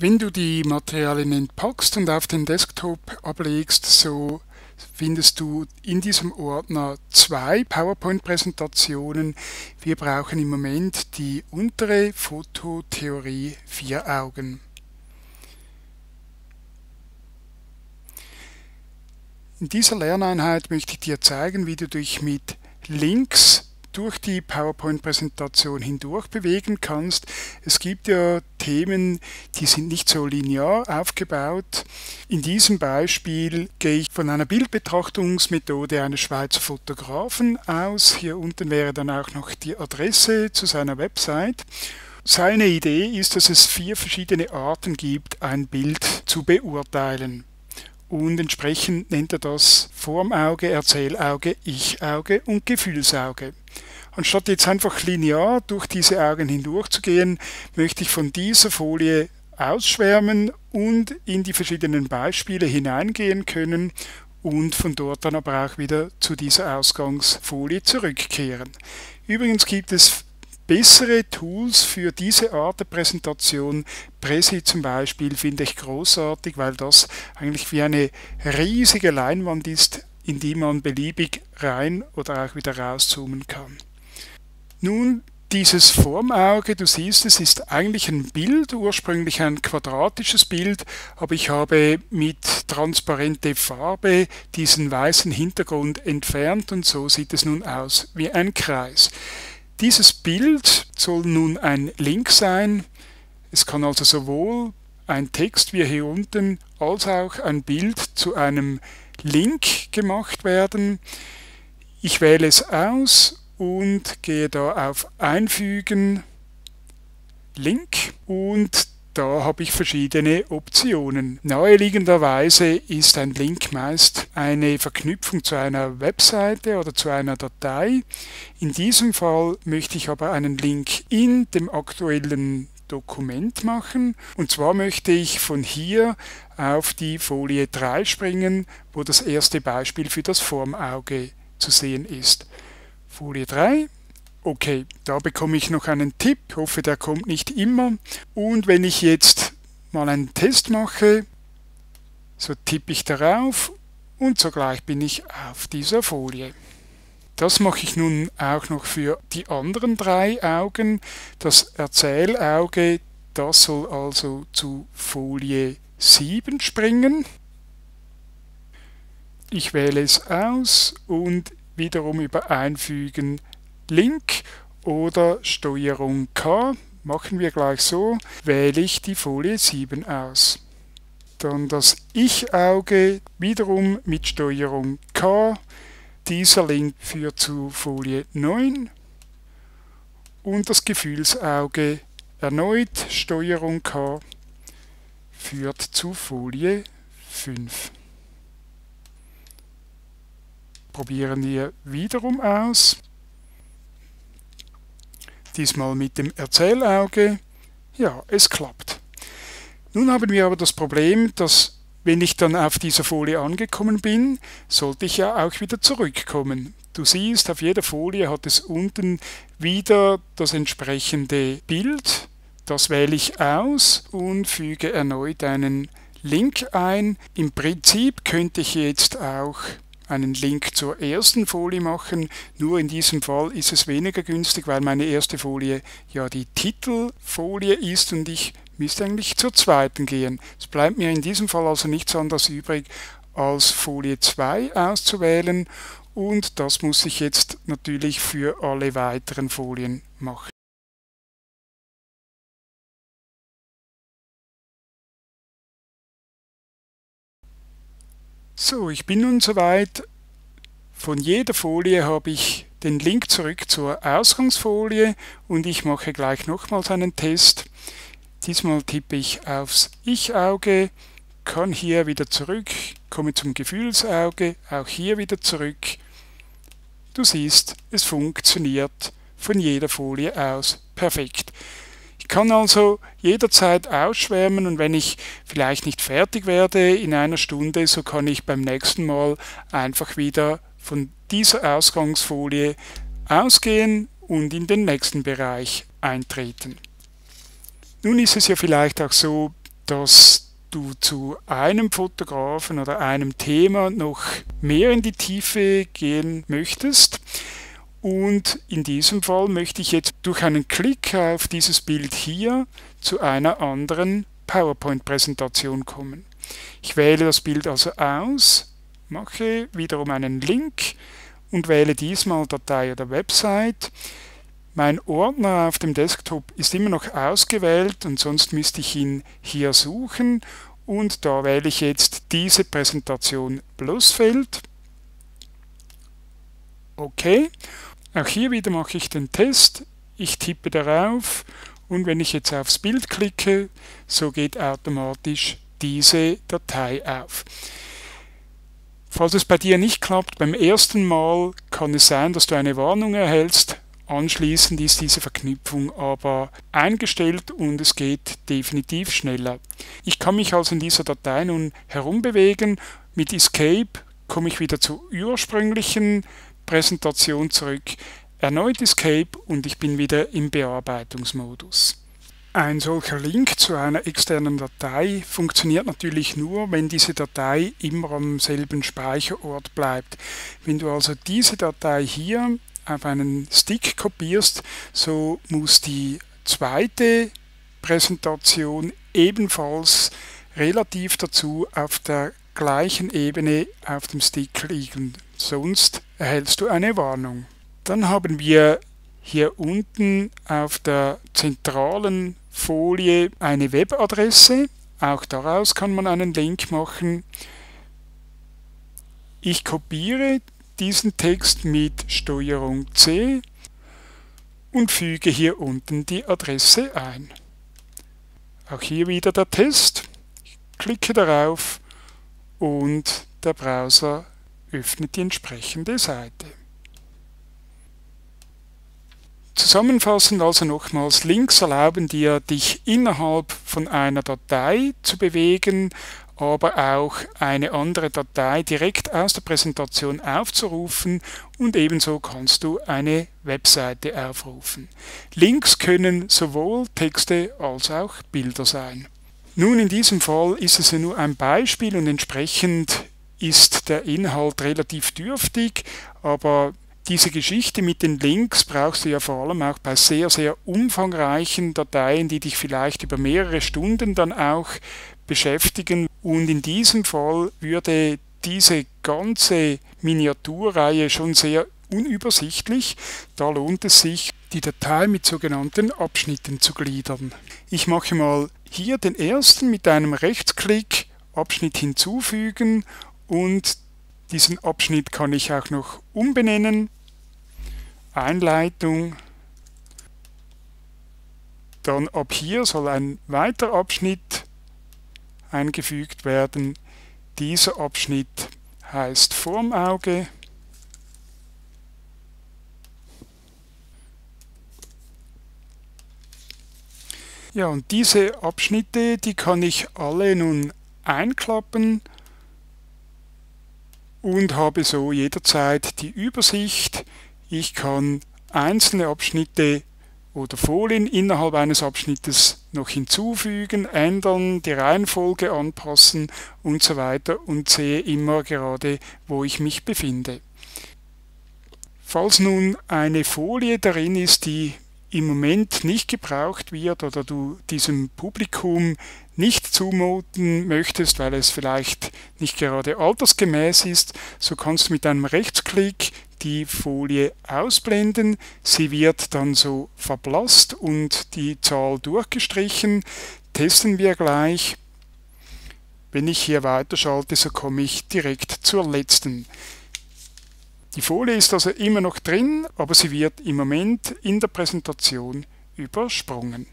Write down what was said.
Wenn du die Materialien entpackst und auf den Desktop ablegst, so findest du in diesem Ordner zwei PowerPoint-Präsentationen. Wir brauchen im Moment die untere Fototheorie vier Augen. In dieser Lerneinheit möchte ich dir zeigen, wie du dich mit Links durch die PowerPoint-Präsentation hindurch bewegen kannst. Es gibt ja Themen, die sind nicht so linear aufgebaut. In diesem Beispiel gehe ich von einer Bildbetrachtungsmethode eines Schweizer Fotografen aus. Hier unten wäre dann auch noch die Adresse zu seiner Website. Seine Idee ist, dass es vier verschiedene Arten gibt, ein Bild zu beurteilen. Und entsprechend nennt er das Formauge, Erzählauge, Ich-Auge und Gefühlsauge. Anstatt jetzt einfach linear durch diese Augen hindurch zu gehen, möchte ich von dieser Folie ausschwärmen und in die verschiedenen Beispiele hineingehen können und von dort dann aber auch wieder zu dieser Ausgangsfolie zurückkehren. Übrigens gibt es bessere Tools für diese Art der Präsentation. Presi zum Beispiel finde ich großartig, weil das eigentlich wie eine riesige Leinwand ist, in die man beliebig rein oder auch wieder rauszoomen kann. Nun, dieses Formauge, du siehst, es ist eigentlich ein Bild, ursprünglich ein quadratisches Bild, aber ich habe mit transparente Farbe diesen weißen Hintergrund entfernt und so sieht es nun aus wie ein Kreis. Dieses Bild soll nun ein Link sein. Es kann also sowohl ein Text wie hier unten als auch ein Bild zu einem Link gemacht werden. Ich wähle es aus und gehe da auf Einfügen, Link und da habe ich verschiedene Optionen. Naheliegenderweise ist ein Link meist eine Verknüpfung zu einer Webseite oder zu einer Datei. In diesem Fall möchte ich aber einen Link in dem aktuellen Dokument machen. Und zwar möchte ich von hier auf die Folie 3 springen, wo das erste Beispiel für das Formauge zu sehen ist. Folie 3. Okay, da bekomme ich noch einen Tipp. Ich hoffe, der kommt nicht immer. Und wenn ich jetzt mal einen Test mache, so tippe ich darauf und sogleich bin ich auf dieser Folie. Das mache ich nun auch noch für die anderen drei Augen. Das Erzählauge, das soll also zu Folie 7 springen. Ich wähle es aus und wiederum über Einfügen Link oder Steuerung K. Machen wir gleich so, wähle ich die Folie 7 aus. Dann das Ich-Auge wiederum mit Steuerung K. Dieser Link führt zu Folie 9 und das Gefühlsauge erneut Steuerung K führt zu Folie 5 probieren wir wiederum aus. Diesmal mit dem Erzählauge. Ja, es klappt. Nun haben wir aber das Problem, dass wenn ich dann auf dieser Folie angekommen bin, sollte ich ja auch wieder zurückkommen. Du siehst, auf jeder Folie hat es unten wieder das entsprechende Bild. Das wähle ich aus und füge erneut einen Link ein. Im Prinzip könnte ich jetzt auch einen Link zur ersten Folie machen. Nur in diesem Fall ist es weniger günstig, weil meine erste Folie ja die Titelfolie ist und ich müsste eigentlich zur zweiten gehen. Es bleibt mir in diesem Fall also nichts anderes übrig, als Folie 2 auszuwählen und das muss ich jetzt natürlich für alle weiteren Folien machen. So, ich bin nun soweit. Von jeder Folie habe ich den Link zurück zur Ausgangsfolie und ich mache gleich nochmals einen Test. Diesmal tippe ich aufs Ich-Auge, kann hier wieder zurück, komme zum Gefühlsauge, auch hier wieder zurück. Du siehst, es funktioniert von jeder Folie aus perfekt. Ich kann also jederzeit ausschwärmen und wenn ich vielleicht nicht fertig werde in einer Stunde, so kann ich beim nächsten Mal einfach wieder von dieser Ausgangsfolie ausgehen und in den nächsten Bereich eintreten. Nun ist es ja vielleicht auch so, dass du zu einem Fotografen oder einem Thema noch mehr in die Tiefe gehen möchtest. Und in diesem Fall möchte ich jetzt durch einen Klick auf dieses Bild hier zu einer anderen PowerPoint-Präsentation kommen. Ich wähle das Bild also aus, mache wiederum einen Link und wähle diesmal Datei oder Website. Mein Ordner auf dem Desktop ist immer noch ausgewählt und sonst müsste ich ihn hier suchen und da wähle ich jetzt diese Präsentation Plusfeld. Okay, auch hier wieder mache ich den Test. Ich tippe darauf und wenn ich jetzt aufs Bild klicke, so geht automatisch diese Datei auf. Falls es bei dir nicht klappt, beim ersten Mal kann es sein, dass du eine Warnung erhältst. Anschließend ist diese Verknüpfung aber eingestellt und es geht definitiv schneller. Ich kann mich also in dieser Datei nun herumbewegen. Mit Escape komme ich wieder zur ursprünglichen Präsentation zurück. Erneut Escape und ich bin wieder im Bearbeitungsmodus. Ein solcher Link zu einer externen Datei funktioniert natürlich nur, wenn diese Datei immer am selben Speicherort bleibt. Wenn du also diese Datei hier auf einen Stick kopierst, so muss die zweite Präsentation ebenfalls relativ dazu auf der gleichen Ebene auf dem Stick liegen, sonst erhältst du eine Warnung. Dann haben wir hier unten auf der zentralen Folie eine Webadresse. Auch daraus kann man einen Link machen. Ich kopiere diesen Text mit Steuerung C und füge hier unten die Adresse ein. Auch hier wieder der Test. Ich klicke darauf und der Browser öffnet die entsprechende Seite. Zusammenfassend also nochmals, Links erlauben dir, dich innerhalb von einer Datei zu bewegen, aber auch eine andere Datei direkt aus der Präsentation aufzurufen und ebenso kannst du eine Webseite aufrufen. Links können sowohl Texte als auch Bilder sein. Nun, in diesem Fall ist es ja nur ein Beispiel und entsprechend ist der Inhalt relativ dürftig, aber diese Geschichte mit den Links brauchst du ja vor allem auch bei sehr, sehr umfangreichen Dateien, die dich vielleicht über mehrere Stunden dann auch beschäftigen. Und in diesem Fall würde diese ganze Miniaturreihe schon sehr unübersichtlich. Da lohnt es sich, die Datei mit sogenannten Abschnitten zu gliedern. Ich mache mal hier den ersten mit einem Rechtsklick Abschnitt hinzufügen und diesen Abschnitt kann ich auch noch umbenennen Einleitung. Dann ab hier soll ein weiterer Abschnitt eingefügt werden. Dieser Abschnitt heißt Formauge. Ja, und diese Abschnitte, die kann ich alle nun einklappen und habe so jederzeit die Übersicht ich kann einzelne Abschnitte oder Folien innerhalb eines Abschnittes noch hinzufügen, ändern, die Reihenfolge anpassen und so weiter und sehe immer gerade, wo ich mich befinde. Falls nun eine Folie darin ist, die im Moment nicht gebraucht wird oder du diesem Publikum nicht zumuten möchtest, weil es vielleicht nicht gerade altersgemäß ist, so kannst du mit einem Rechtsklick die Folie ausblenden. Sie wird dann so verblasst und die Zahl durchgestrichen. Testen wir gleich. Wenn ich hier weiterschalte, so komme ich direkt zur letzten. Die Folie ist also immer noch drin, aber sie wird im Moment in der Präsentation übersprungen.